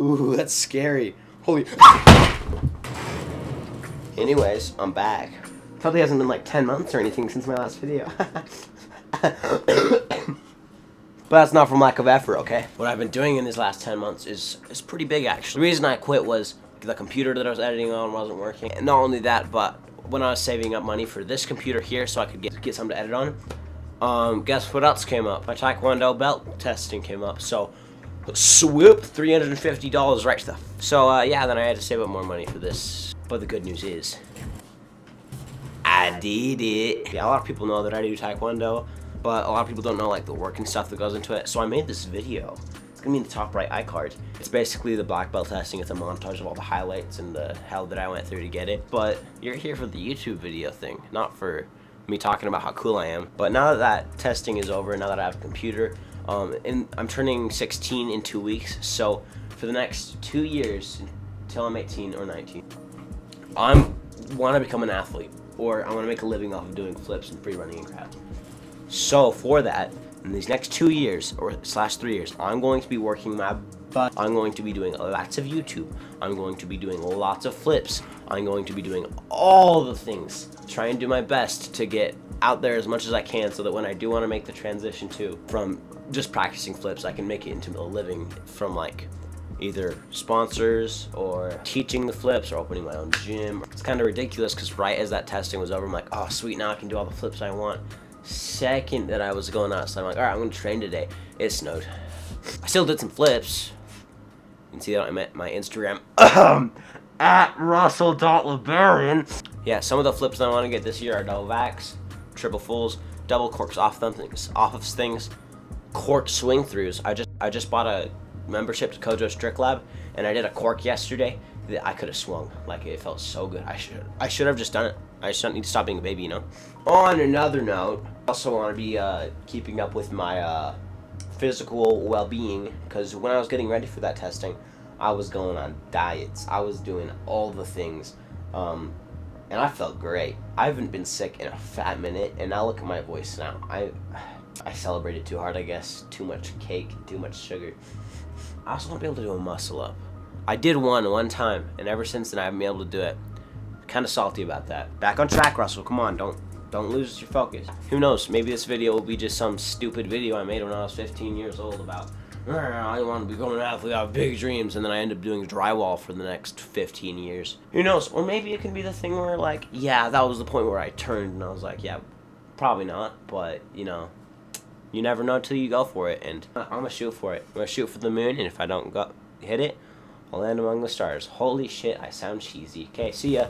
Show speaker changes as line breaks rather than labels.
Ooh, that's scary. Holy. Anyways, I'm back. Probably hasn't been like 10 months or anything since my last video. but that's not from lack of effort, okay? What I've been doing in these last 10 months is, is pretty big, actually. The reason I quit was the computer that I was editing on wasn't working. And not only that, but when I was saving up money for this computer here so I could get, get something to edit on, um, guess what else came up? My Taekwondo belt testing came up. So, swoop, $350 right the... So, uh, yeah, then I had to save up more money for this. But the good news is, I did it. Yeah, a lot of people know that I do Taekwondo, but a lot of people don't know, like, the work and stuff that goes into it. So I made this video. It's gonna be in the top right iCard. It's basically the black belt testing. It's a montage of all the highlights and the hell that I went through to get it. But you're here for the YouTube video thing, not for me talking about how cool I am. But now that that testing is over, now that I have a computer, um, and I'm turning 16 in two weeks, so for the next two years, until I'm 18 or 19, I'm want to become an athlete, or I want to make a living off of doing flips and free running and crap. So for that, in these next two years or slash three years, I'm going to be working my butt. I'm going to be doing lots of YouTube. I'm going to be doing lots of flips. I'm going to be doing all the things. Try and do my best to get out there as much as I can so that when I do want to make the transition to from just practicing flips, I can make it into a living from like either sponsors or teaching the flips or opening my own gym. It's kind of ridiculous because right as that testing was over, I'm like, oh sweet, now I can do all the flips I want. Second that I was going outside, I'm like, all right, I'm gonna train today. It snowed. I still did some flips. You can see that on my, my Instagram. at Russel.LeBaron. Yeah, some of the flips I want to get this year are double backs, triple fulls, double corks off things, off of things, cork swing throughs. I just I just bought a membership to Kojo Strict Lab, and I did a cork yesterday that I could have swung. Like it felt so good. I should I should have just done it. I just don't need to stop being a baby, you know. On another note, I also want to be uh, keeping up with my uh, physical well-being because when I was getting ready for that testing, I was going on diets. I was doing all the things. Um, and I felt great. I haven't been sick in a fat minute, and now look at my voice now. I I celebrated too hard, I guess. Too much cake, too much sugar. I also want to be able to do a muscle up. I did one one time, and ever since then I haven't been able to do it. Kind of salty about that. Back on track, Russel. Come on, don't don't lose your focus. Who knows? Maybe this video will be just some stupid video I made when I was 15 years old about ah, I want to become an athlete. I have big dreams, and then I end up doing drywall for the next 15 years. Who knows? Or maybe it can be the thing where, like, yeah, that was the point where I turned, and I was like, yeah, probably not, but you know, you never know until you go for it, and uh, I'm gonna shoot for it. I'm gonna shoot for the moon, and if I don't go hit it, I'll land among the stars. Holy shit, I sound cheesy. Okay, see ya.